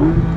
Ooh.